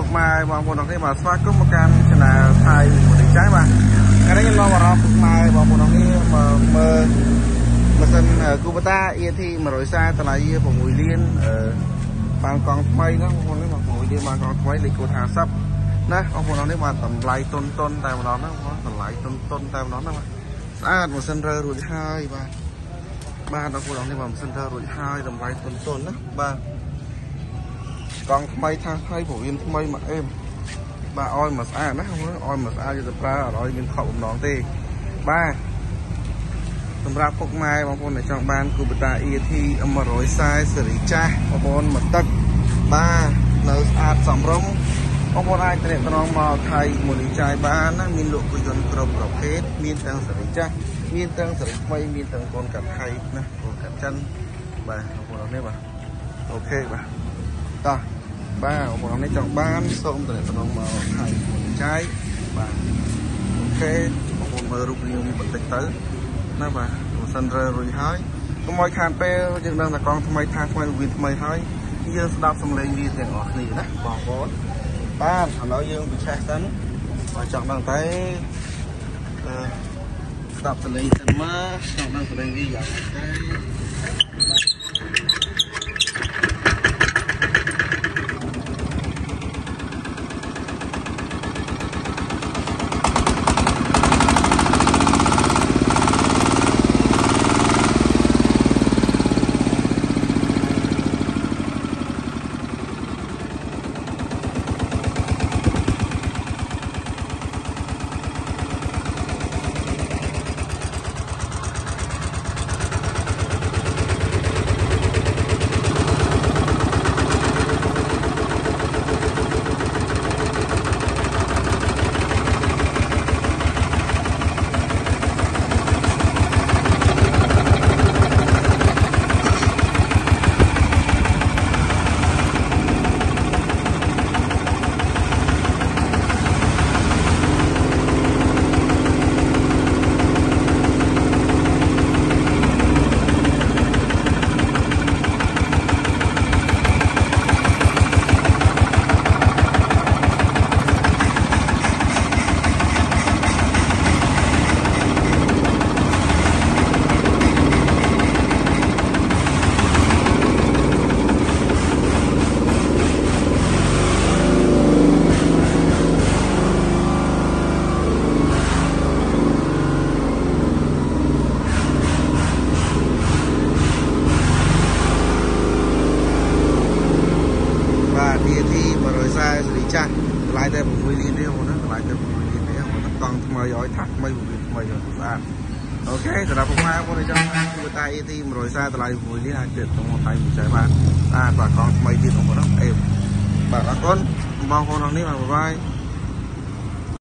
ពុកម៉ែបងប្អូនទាំងនេះបាទស្វាគមន៍មកកាន់ចំណាថៃមួយនេះចាស់បាទថ្ងៃនេះខ្ញុំមកអារម្មណ៍ពុកម៉ែបងប្អូនទាំងនេះមកមើលម៉ាស៊ីនគូបតា ET 140តម្លៃ6លានអឺបានកង់ថ្មីណាបងប្អូននេះមក6លានបានកង់ថ្មីលេខកូដ50ណាបងប្អូនទាំងនេះបាទតម្លៃតុនតុនតែម្ដងណាបងតម្លៃតុនតុនតែម្ដងណាបាទស្អាតម៉ាស៊ីនរើរួចហើយបាទបាទបងប្អូនទាំងនេះបាទម៉ាស៊ីនរើរួចហើយតម្លៃតុនតុនណាបាទ កង់ថ្មីថាថ្មីព្រោះវាថ្មីមកអេមបាទអោយមកស្អាតណាអោយមកស្អាតយកទៅប្រើអត់ឲ្យមានខកបំណងទេបាទសម្រាប់ពុកម៉ែបងប្អូនដែលចង់បានគូបតា ET 140សេរីចាស់បងប្អូនមកទឹកបាទនៅស្អាតសំរុំបងប្អូនអាចតំណងមកថៃមួយលីចាយបានណាមានលក់យន្តគ្រប់ប្រភេទមានទាំងសេរីចាស់មានទាំងសេរីថ្មីមានទាំងកូនកាត់ថៃណាកូនកាត់ចិនបាទបងប្អូននេះបាទអូខេបាទតោះ បាទបងប្អូននេះចង់បានសូមតំណងមកថៃមួយលីចាយបាទអូខេបងប្អូនមើលរូបរាងនេះបន្តិចទៅណាបាទម៉ាស៊ីនរើរួចហើយកុំឲ្យខានពេលយើងដឹងថាកង់ថ្មីថាថ្មីវាថ្មីហើយយើងស្ដាប់សំឡេងវាទាំងអស់គ្នាណាបងប្អូនបាទឥឡូវយើងពិឆេះសិនបើចង់ដឹងតែអឺស្ដាប់សំឡេងសិនមកចង់ដឹងសំឡេងវាយ៉ាងម៉េ 140សេរីចាស់តម្លៃតែ6លានទេបងណាតម្លៃតែ6លានទេបងណាកង់ថ្មីឲ្យថាថ្មីវាថ្មីឲ្យស្អាតអូខេសម្រាប់ពុកម៉ែបងដែលចង់បានគួរតែ ET 140តម្លៃ6លានអាចទៀតទៅមកតែមួយចៃបានស្អាតបាទកង់ថ្មីទៀតបងប្អូនអេបាទអរគុណបងប្អូនអរនេះបាទបាយ